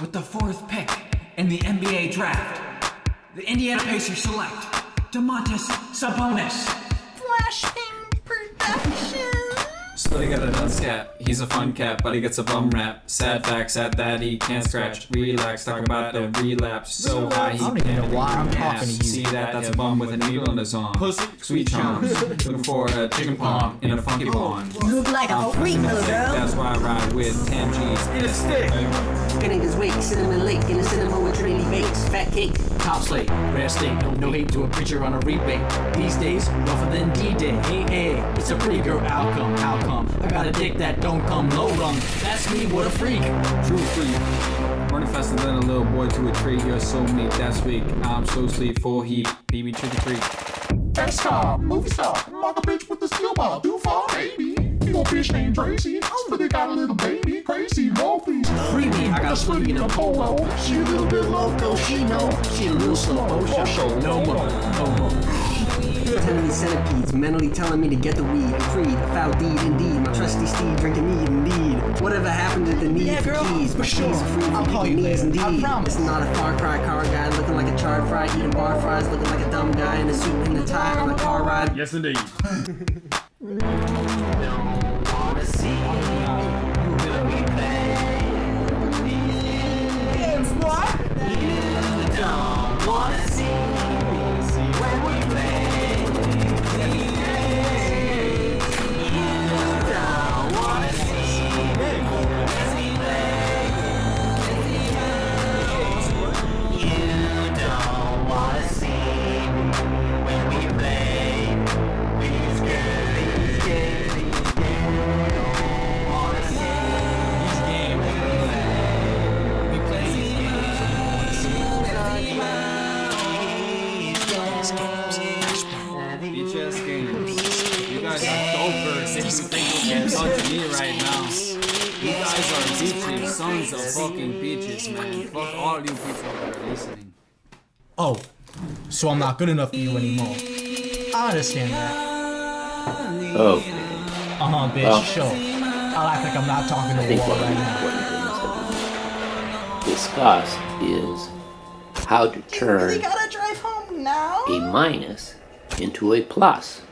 With the fourth pick in the NBA draft, the Indiana Pacers select Domantas Sabonis. Productions. So they got a dunce cat. He's a fun cat, but he gets a bum rap. Sad facts sad that he can't scratch. Relax, talk about the relapse. So high he I don't even can't know why I'm nap. talking to you. See that? That's a bum with a needle in his arm. Pussy, Sweet charms. Looking for a chicken pond in a funky pond. You look like a freak, little girl. That's why I ride with tan cheese in a stick. Spinning his wake, cinnamon lake, in a cinema with Trinity bakes, fat cake. Top slate, rare steak, no, no hate to a preacher on a rebate. These days, rougher than D-Day. Hey, hey, it's a pretty girl outcome. How come? I got a dick that don't come low rung. That's me, what a freak. True freak. Running faster than a little boy to a tree. You're so meat. That's weak. I'm so sleep for heat. BB trick or treat. Fast star, movie star, like a bitch with the steel ball, do far, baby. You gon' bitch named Tracy, but they got a little baby, crazy, roll please. Free me, I got a sweetie in a polo. She a little bit loco, she know. She a little slow motion. Show, no more, no more. Tenderly centipedes, mentally telling me to get the weed. A creed, a foul deed indeed. My trusty steed drinking mead indeed. Whatever happened to the need Yeah, for girl, keys? for My sure. keys are free I'll from call you knees later. Indeed. It's not a far cry car guy looking like a charred fry, eating bar fries, looking like a dumb guy in a suit and a tie on a car ride. Yes, indeed. BHS games. You guys are dopers if you think you can touch me right now. You guys are bitches, sons of fucking bitches, man. Fuck all you people that are listening. Oh, so I'm not good enough for you anymore. I understand that. Oh, Uh huh, bitch. Well. sure. I'll act like I'm not talking to I a think wall right now. important things that we discuss is how to turn gotta drive home now? a minus into a plus.